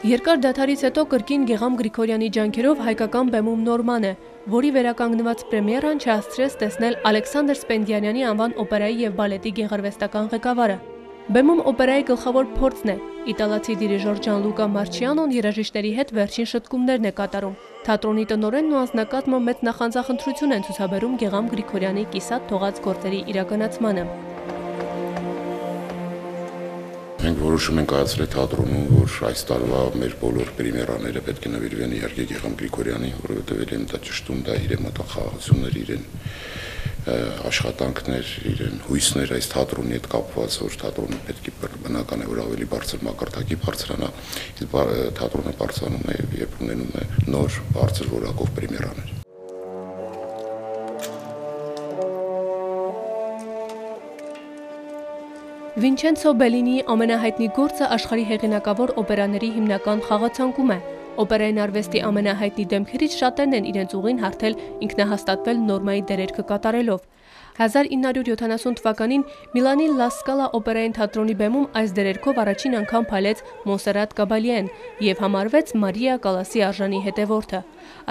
Երկար դադարից հետո կրկին Գեգամ Գրիգորյանի ջանքերով հայկական բեմում նորման է, որի վերականգնված պրեմիերան չհասցրեց տեսնել Ալեքսանդր Սպենդիանյանի անվան օպերայի եւ բալետի գեղարվեստական ղեկավարը։ Բեմում օպերայի գլխավոր փորձն է։ Իտալացի դիրիժոր Ջանլուկա Մարչիանոն երաժիշտների հետ վերջին շտկումներն է կատարում։ Թատրոնի տնօրենն ու անձնակազմը մեծ նախանձախնդրություն են ցուցաբերում Գեգամ Գրիգորյանի կիսատ թողած գործերի իրականացմանը։ Մենք որոշում ենք կայացրել թատրոնում, որ այս տարվա մեր բոլոր պրեմիերաները պետք է նվիրվեն իհարկե Գեգամ Գրիգորյանի, որովհետև ելեմ դա ճշտում դա իրեն մտախաղություններ, իրեն աշխատանքներ, իրեն հույսներ այս թատրոնի հետ կապված, որ թատրոնը պետք է բնական է որ ավելի բարձր մակարդակի բարձրանա, իսկ թատրոնը բարձրանում է երբ ունենում է նոր բարձր որակով պրեմիերաներ։ Վինչենցո Բելինիի ամենահայտնի գործը աշխարհի հեղինակավոր օպերաների հիմնական խաղացանկում է։ Օպերային արվեստի ամենահայտնի դեմքերից շատերն են իրենց ուղին հարթել ինքնահաստատվել նորմայի դերերքը կատարելով։ 1970 թվականին Միլանի Լա Սկալա օպերային թատրոնի բեմում այս դերերքով առաջին անգամ փայլեց Մոնսերատ Կաբալիեն եւ համարվեց Մարիա Կալասի արժանի հետևորդը։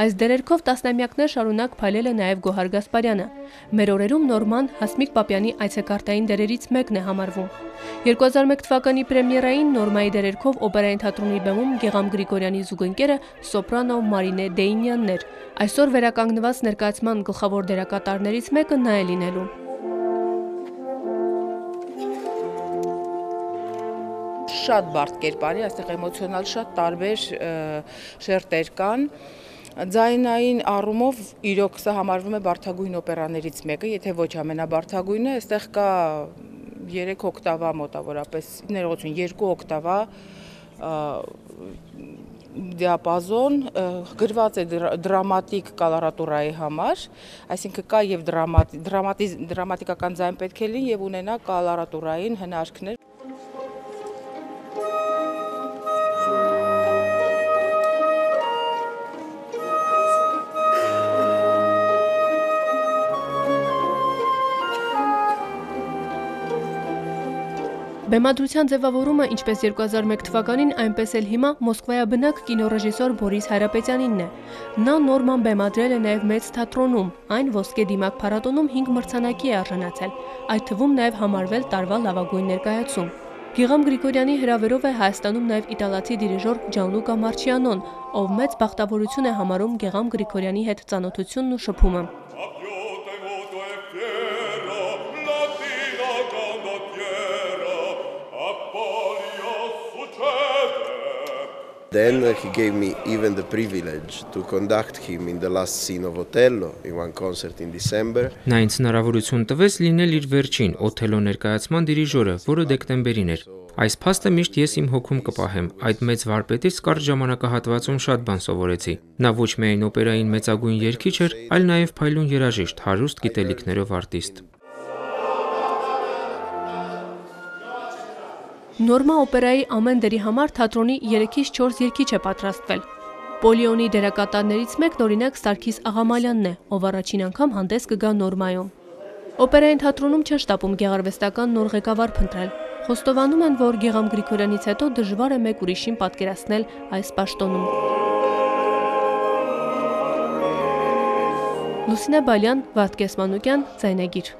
Այս դերերքով տասնամյակներ շարունակ փայլել է նաև Գոհար Գասպարյանը։ Մեր օրերում Նորման Հասմիկ Պապյանի այցեկարտային դերերից մեկն է համարվում։ 2001 թվականի պրեմիերային Նորմայի դերերքով օպերային թատրոնի բեմում Գեգամ Գրիգորյանի զուգընկերը սոպրանո Մարինե Դեյնյանն էր։ Այսօր վերականգնված ներկայացման գլխավոր դերակատարներից մեկը նա է լինելու։ շատ բարդ կերպարի, այստեղ էմոցիոնալ շատ տարբեր շերտեր կան։ Ձայնային առումով իրոք սա համարվում է բարթագույն օպերաներից մեկը, եթե ոչ ամենաբարթագույնը, այստեղ կա 3 օկտավա մոտավորապես, ներողություն, 2 օկտավա դիապազոն գրված է դրամատիկ կալորատուրայի համար, այսինքն կա եւ դրամատիկական ձայն պետք է լինի եւ ունենա կալորատուրային հնարքներ Բեմադրության ձևավորումը ինչպես 2001 թվականին, այնպես էլ հիմա Մոսկվայաբնակ կինոռեժիսոր Բորիս Հարապետյանինն է։ Նա նորման բեմադրել է նաև մեծ թատրոնում, այն ոսկե դիմակ փառատոնում 5 մրցանակի է արժանացել, այդ թվում նաև համարվել տարվա լավագույն ներկայացում։ Գիգամ Գրիգորյանի հրավերով է Հայաստանում նաև իտալացի դիրիժոր Ջանլուկա Մարչիանոն, ով մեծ բախտավորություն է համարում Գիգամ Գրիգորյանի հետ ծանոթությունն ու շփումը։ Then he gave me even the privilege to conduct him in the last scene of Otello in one concert in December. Նա ինձ հնարավորություն տվեց լինել իր վերջին Օթելո ներկայացման դիրիժորը, որը դեկտեմբերին էր։ Այս փաստը միշտ ես իմ հոգում կպահեմ։ Այդ մեծ վարպետից կարճ ժամանակահատվածում շատ բան սովորեցի։ Նա ոչ միայն օպերային մեծագույն երգիչ էր, այլ նաև փայլուն երաժիշտ, հարուստ գիտելիքներով արտիստ։ Նորմա օպերայի ամեն դերի համար թատրոնի 3-ից 4 երգիչ է պատրաստվել։ Պոլիոնի դերակատարներից մեկն օրինակ Սարգիս Աղամալյանն է, ով առաջին անգամ հանդես կգա Նորմայում։ Օպերային թատրոնում չեն շտապում գեղարվեստական նոր ղեկավար փնտրել։ Խոստովանում են, որ Գեգամ Գրիգորյանից հետո դժվար է մեկ ուրիշին պատկերացնել այս պաշտոնում։ Լուսինե Բալյան, Վարդգես Մանուկյան, Ձայնագիր